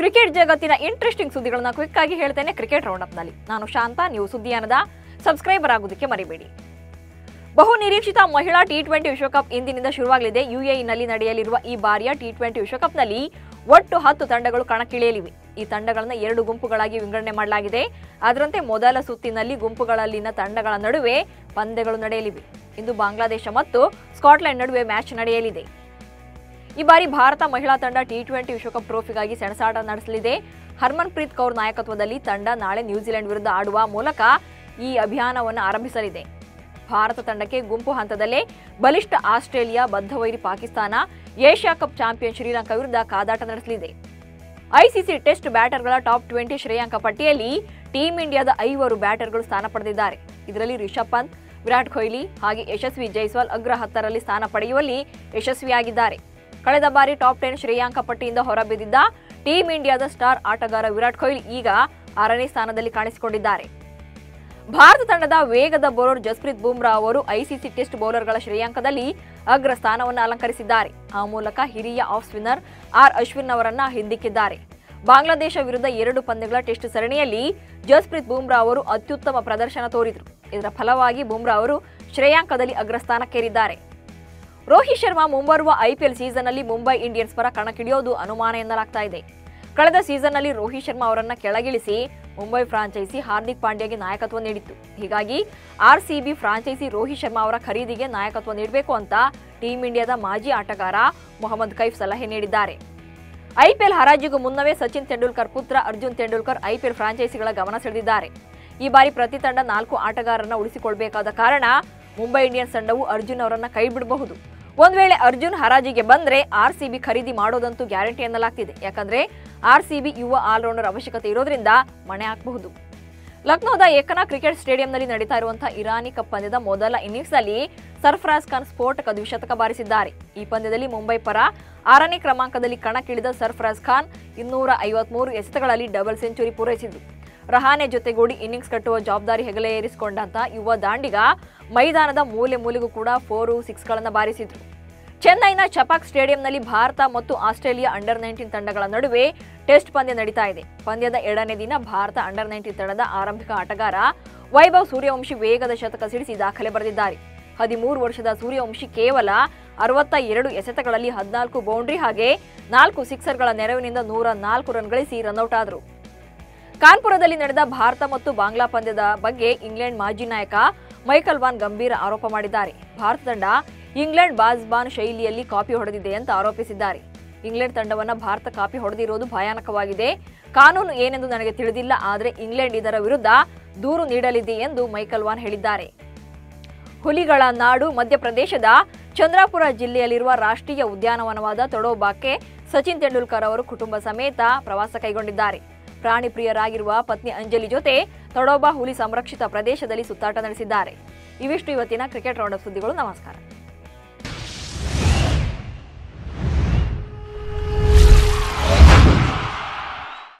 Cricket ಜಗತ್ತಿನ interesting ಸುದ್ದಿಗಳನ್ನ quick ಆಗಿ ಹೇಳ್ತೇನೆ ಕ್ರಿಕೆಟ್ ರೌಂಡಪ್ನಲ್ಲಿ ನಾನು ಶಾಂತಾ, ನೀವು ಸುದ್ದಿಯಾನದ ಸಬ್ಸ್ಕ್ರೈಬರ್ ಆಗೋದಕ್ಕೆ ಮರಿಬೇಡಿ. ಬಹು ನಿರೀಕ್ಷಿತ ಮಹಿಳಾ ಟಿ ಟ್ವೆಂಟಿ ವಿಶ್ವಕಪ್ ಇಂದಿನಿಂದ ಶುರುವಾಗಲಿದೆ. ಯುಎಇನಲ್ಲಿ ನಡೆಯಲಿರುವ ಈ ಬಾರಿಯ ಟಿ ಟ್ವೆಂಟಿ ವಿಶ್ವಕಪ್ನಲ್ಲಿ ಒಟ್ಟು ಹತ್ತು ತಂಡಗಳು ಕಣಕ್ಕಿಳಿಯಲಿವೆ. ಈ ತಂಡಗಳನ್ನು ಎರಡು ಗುಂಪುಗಳಾಗಿ ವಿಂಗಡಣೆ ಮಾಡಲಾಗಿದೆ. ಅದರಂತೆ ಮೊದಲ ಸುತ್ತಿನಲ್ಲಿ ಗುಂಪುಗಳಲ್ಲಿನ ತಂಡಗಳ ನಡುವೆ ಪಂದ್ಯಗಳು ನಡೆಯಲಿವೆ. ಇಂದು ಬಾಂಗ್ಲಾದೇಶ ಮತ್ತು ಸ್ಕಾಟ್ಲೆಂಡ್ ನಡುವೆ ಮ್ಯಾಚ್ ನಡೆಯಲಿದೆ. ಈ ಬಾರಿ ಭಾರತ ಮಹಿಳಾ ತಂಡ ಟಿ ಟ್ವೆಂಟಿ ವಿಶ್ವಕಪ್ ಟ್ರೋಫಿಗಾಗಿ ಸೆಣಸಾಟ ನಡೆಸಲಿದೆ. ಹರ್ಮನ್ ಪ್ರೀತ್ ಕೌರ್ ನಾಯಕತ್ವದಲ್ಲಿ ತಂಡ ನಾಳೆ ನ್ಯೂಜಿಲೆಂಡ್ ವಿರುದ್ಧ ಆಡುವ ಮೂಲಕ ಈ ಅಭಿಯಾನವನ್ನು ಆರಂಭಿಸಲಿದೆ. ಭಾರತ ತಂಡಕ್ಕೆ ಗುಂಪು ಹಂತದಲ್ಲೇ ಬಲಿಷ್ಠ Australia, ಬದ್ಧವೈರಿ Pakistan, Asia cup champion Sri Lanka ವಿರುದ್ಧ ಕಾದಾಟ ನಡೆಸಲಿದೆ. ಐಸಿಸಿ ಟೆಸ್ಟ್ ಬ್ಯಾಟರ್ಗಳ ಟಾಪ್ ಟ್ವೆಂಟಿ ಶ್ರೇಯಾಂಕ ಪಟ್ಟಿಯಲ್ಲಿ ಟೀಂ ಇಂಡಿಯಾದ ಐವರು ಬ್ಯಾಟರ್ಗಳು ಸ್ಥಾನ ಪಡೆದಿದ್ದಾರೆ. ಇದರಲ್ಲಿ ರಿಷಬ್ ಪಂತ್, ವಿರಾಟ್ ಕೊಹ್ಲಿ ಹಾಗೆ ಯಶಸ್ವಿ ಜೈಸ್ವಾಲ್ ಅಗ್ರ ಹತ್ತರಲ್ಲಿ ಸ್ಥಾನ ಪಡೆಯುವಲ್ಲಿ ಯಶಸ್ವಿಯಾಗಿದ್ದಾರೆ. ಕಳೆದ ಬಾರಿ ಟಾಪ್ ಟೆನ್ ಶ್ರೇಯಾಂಕ ಪಟ್ಟಿಯಿಂದ ಹೊರಬಿದ್ದಿದ್ದ ಟೀಂ ಇಂಡಿಯಾದ ಸ್ಟಾರ್ ಆಟಗಾರ ವಿರಾಟ್ ಕೊಹ್ಲಿ ಈಗ ಆರನೇ ಸ್ಥಾನದಲ್ಲಿ ಕಾಣಿಸಿಕೊಂಡಿದ್ದಾರೆ. ಭಾರತ ತಂಡದ ವೇಗದ ಬೌಲರ್ ಜಸ್ಪ್ರೀತ್ ಬುಮ್ರಾ ಅವರು ಐಸಿಸಿ ಟೆಸ್ಟ್ ಬೌಲರ್ಗಳ ಶ್ರೇಯಾಂಕದಲ್ಲಿ ಅಗ್ರ ಸ್ಥಾನವನ್ನು ಅಲಂಕರಿಸಿದ್ದಾರೆ. ಆ ಮೂಲಕ ಹಿರಿಯ ಆಫ್ ಸ್ಪಿನ್ನರ್ ಆರ್ ಅಶ್ವಿನ್ ಅವರನ್ನ ಹಿಂದಿಕ್ಕಿದ್ದಾರೆ. ಬಾಂಗ್ಲಾದೇಶ ವಿರುದ್ಧ ಎರಡು ಪಂದ್ಯಗಳ ಟೆಸ್ಟ್ ಸರಣಿಯಲ್ಲಿ ಜಸ್ಪ್ರೀತ್ ಬುಮ್ರಾ ಅವರು ಅತ್ಯುತ್ತಮ ಪ್ರದರ್ಶನ ತೋರಿದರು. ಇದರ ಫಲವಾಗಿ ಬುಮ್ರಾ ಅವರು ಶ್ರೇಯಾಂಕದಲ್ಲಿ ಅಗ್ರಸ್ಥಾನಕ್ಕೇರಿದ್ದಾರೆ ರೋಹಿತ್ ಶರ್ಮಾ ಮುಂಬರುವ ಐಪಿಎಲ್ ಸೀಸನ್ನಲ್ಲಿ ಮುಂಬೈ ಇಂಡಿಯನ್ಸ್ ಪರ ಕಣಕ್ಕಿಳಿಯೋದು ಅನುಮಾನ ಎನ್ನಲಾಗ್ತಾ ಇದೆ. ಕಳೆದ ಸೀಸನ್ನಲ್ಲಿ ರೋಹಿತ್ ಶರ್ಮಾ ಅವರನ್ನ ಕೆಳಗಿಳಿಸಿ ಮುಂಬೈ ಫ್ರಾಂಚೈಸಿ ಹಾರ್ದಿಕ್ ಪಾಂಡ್ಯಗೆ ನಾಯಕತ್ವ ನೀಡಿತ್ತು. ಹೀಗಾಗಿ ಆರ್ಸಿಬಿ ಫ್ರಾಂಚೈಸಿ ರೋಹಿತ್ ಶರ್ಮಾ ಅವರ ಖರೀದಿಗೆ ನಾಯಕತ್ವ ನೀಡಬೇಕು ಅಂತ ಟೀಂ ಇಂಡಿಯಾದ ಮಾಜಿ ಆಟಗಾರ ಮೊಹಮ್ಮದ್ ಕೈಫ್ ಸಲಹೆ ನೀಡಿದ್ದಾರೆ. ಐಪಿಎಲ್ ಹರಾಜಿಗೂ ಮುನ್ನವೇ ಸಚಿನ್ ತೆಂಡೂಲ್ಕರ್ ಪುತ್ರ ಅರ್ಜುನ್ ತೆಂಡೂಲ್ಕರ್ ಐಪಿಎಲ್ ಫ್ರಾಂಚೈಸಿಗಳ ಗಮನ ಸೆಳೆದಿದ್ದಾರೆ. ಈ ಬಾರಿ ಪ್ರತಿ ತಂಡ ನಾಲ್ಕು ಆಟಗಾರರನ್ನು ಉಳಿಸಿಕೊಳ್ಬೇಕಾದ ಕಾರಣ ಮುಂಬೈ ಇಂಡಿಯನ್ಸ್ ತಂಡವು ಅರ್ಜುನ್ ಅವರನ್ನ ಕೈ ಬಿಡಬಹುದು. ಒಂದ್ ವೇಳೆ ಅರ್ಜುನ್ ಹರಾಜಿಗೆ ಬಂದ್ರೆ ಆರ್ ಸಿಬಿ ಖರೀದಿ ಮಾಡೋದಂತೂ ಗ್ಯಾರಂಟಿ ಎನ್ನಲಾಗ್ತಿದೆ ಯಾಕಂದ್ರೆ ಆರ್ ಸಿಬಿ ಯುವ ಆಲ್ರೌಂಡರ್ ಅವಶ್ಯಕತೆ ಇರೋದ್ರಿಂದ ಮಣೆ ಹಾಕಬಹುದು. ಲಕ್ನೋದ ಏಕನಾ ಕ್ರಿಕೆಟ್ ಸ್ಟೇಡಿಯಂನಲ್ಲಿ ನಡೀತಾ ಇರುವಂತಹ ಇರಾನಿ ಕಪ್ ಪಂದ್ಯದ ಮೊದಲ ಇನ್ನಿಂಗ್ಸ್ ಅಲ್ಲಿ ಸರ್ಫರಾಜ್ ಖಾನ್ ಸ್ಫೋಟಕ ದ್ವಿಶತಕ ಬಾರಿಸಿದ್ದಾರೆ. ಈ ಪಂದ್ಯದಲ್ಲಿ ಮುಂಬೈ ಪರ ಆರನೇ ಕ್ರಮಾಂಕದಲ್ಲಿ ಕಣಕ್ಕಿಳಿದ ಸರ್ಫರಾಜ್ ಖಾನ್ ಇನ್ನೂರ ಐವತ್ಮೂರು ಎಸೆತಗಳಲ್ಲಿ ಡಬಲ್ ಸೆಂಚುರಿ ಪೂರೈಸಿದ್ರು. ರಹಾನೆ ಜೊತೆಗೂಡಿ ಇನ್ನಿಂಗ್ಸ್ ಕಟ್ಟುವ ಜವಾಬ್ದಾರಿ ಹೆಗಲೇ ಏರಿಸಿಕೊಂಡಂತ ಯುವ ದಾಂಡಿಗ ಮೈದಾನದ ಮೂಲೆ ಮೂಲೆಗೂ ಕೂಡ ಫೋರು ಸಿಕ್ಸ್ಗಳನ್ನು ಬಾರಿಸಿದ್ರು. ಚೆನ್ನೈನ ಚಪಾಕ್ ಸ್ಟೇಡಿಯಂನಲ್ಲಿ ಭಾರತ ಮತ್ತು ಆಸ್ಟ್ರೇಲಿಯಾ ಅಂಡರ್ ನೈನ್ಟೀನ್ ತಂಡಗಳ ನಡುವೆ ಟೆಸ್ಟ್ ಪಂದ್ಯ ನಡೀತಾ ಇದೆ. ಪಂದ್ಯದ ಎರಡನೇ ದಿನ ಭಾರತ ಅಂಡರ್ ನೈನ್ಟೀನ್ ತಂಡದ ಆರಂಭಿಕ ಆಟಗಾರ ವೈಭವ್ ಸೂರ್ಯವಂಶಿ ವೇಗದ ಶತಕ ಸಿಡಿಸಿ ದಾಖಲೆ ಬರೆದಿದ್ದಾರೆ. ಹದಿಮೂರು ವರ್ಷದ ಸೂರ್ಯವಂಶಿ ಕೇವಲ ಅರವತ್ತ ಎರಡು ಎಸೆತಗಳಲ್ಲಿ ಹದಿನಾಲ್ಕು ಬೌಂಡ್ರಿ ಹಾಗೆ ನಾಲ್ಕು ಸಿಕ್ಸರ್ಗಳ ನೆರವಿನಿಂದ ನೂರ ನಾಲ್ಕು ರನ್ ಗಳಿಸಿ ರನ್ಔಟ್ ಆದರು. ಕಾನ್ಪುರದಲ್ಲಿ ನಡೆದ ಭಾರತ ಮತ್ತು ಬಾಂಗ್ಲಾ ಪಂದ್ಯದ ಬಗ್ಗೆ ಇಂಗ್ಲೆಂಡ್ ಮಾಜಿ ನಾಯಕ ಮೈಕಲ್ ವಾನ್ ಗಂಭೀರ ಆರೋಪ ಮಾಡಿದ್ದಾರೆ. ಭಾರತ ತಂಡ ಇಂಗ್ಲೆಂಡ್ ಬಾಜ್ಬಾನ್ ಶೈಲಿಯಲ್ಲಿ ಕಾಪಿ ಹೊಡೆದಿದೆ ಅಂತ ಆರೋಪಿಸಿದ್ದಾರೆ. ಇಂಗ್ಲೆಂಡ್ ತಂಡವನ್ನು ಭಾರತ ಕಾಪಿ ಹೊಡೆದಿರುವುದು ಭಯಾನಕವಾಗಿದೆ. ಕಾನೂನು ಏನೆಂದು ನನಗೆ ತಿಳಿದಿಲ್ಲ, ಆದರೆ ಇಂಗ್ಲೆಂಡ್ ಇದರ ವಿರುದ್ಧ ದೂರು ನೀಡಲಿದೆ ಎಂದು ಮೈಕಲ್ ವಾನ್ ಹೇಳಿದ್ದಾರೆ. ಹುಲಿಗಳ ನಾಡು ಮಧ್ಯಪ್ರದೇಶದ ಚಂದ್ರಾಪುರ ಜಿಲ್ಲೆಯಲ್ಲಿರುವ ರಾಷ್ಟ್ರೀಯ ಉದ್ಯಾನವನವಾದ ತೊಡೋಬಾಕ್ಕೆ ಸಚಿನ್ ತೆಂಡೂಲ್ಕರ್ ಅವರು ಕುಟುಂಬ ಸಮೇತ ಪ್ರವಾಸ ಕೈಗೊಂಡಿದ್ದಾರೆ. ಪ್ರಾಣಿ ಪ್ರಿಯರಾಗಿರುವ ಪತ್ನಿ ಅಂಜಲಿ ಜೊತೆ ತಡೋಬಾ ಹುಲಿ ಸಂರಕ್ಷಿತ ಪ್ರದೇಶದಲ್ಲಿ ಸುತ್ತಾಟ ನಡೆಸಿದ್ದಾರೆ. ಇವಿಷ್ಟು ಇವತ್ತಿನ ಕ್ರಿಕೆಟ್ ರೌಂಡ್ ಸುದ್ದಿಗಳು. ನಮಸ್ಕಾರ.